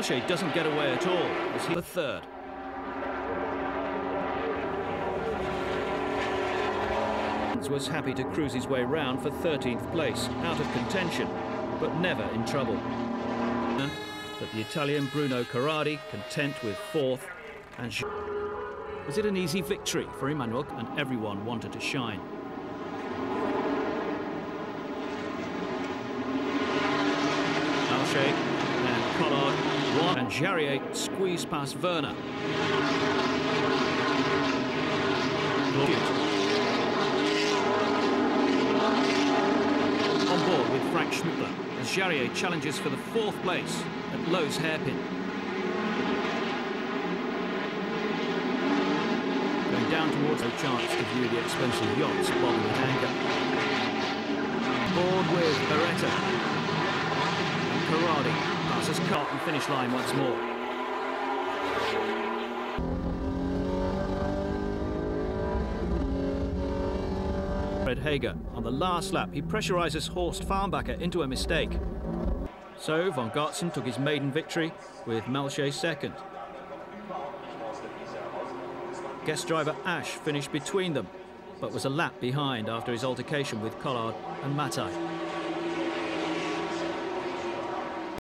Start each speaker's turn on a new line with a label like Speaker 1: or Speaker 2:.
Speaker 1: Malcher doesn't get away at all as he the third. was happy to cruise his way round for 13th place, out of contention, but never in trouble. But the Italian Bruno Corradi content with fourth and was it an easy victory for Emmanuel and everyone wanted to shine? Malcher and Collard one and Jarier squeeze past Werner. On board with Frank Schmickler as Jarier challenges for the fourth place at Loews hairpin. Going down towards no chance to view the expensive yachts bobbing at anchor. Board with Beretta. Corradi passes and finish line once more. Fred Hager. On the last lap, he pressurizes Horst Farnbacher into a mistake. So von Gartzen took his maiden victory with Malcher second. Guest driver Ash finished between them, but was a lap behind after his altercation with Collard and Matai.